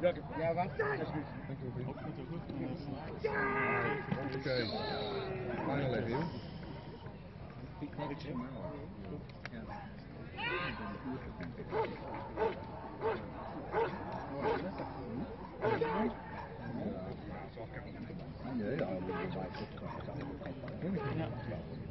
Dick. Ja, wat? Dat is goed. Oké. Okay. Fijne Ja, joh. Ik kan het zien. Ja. Ja, ja, ja.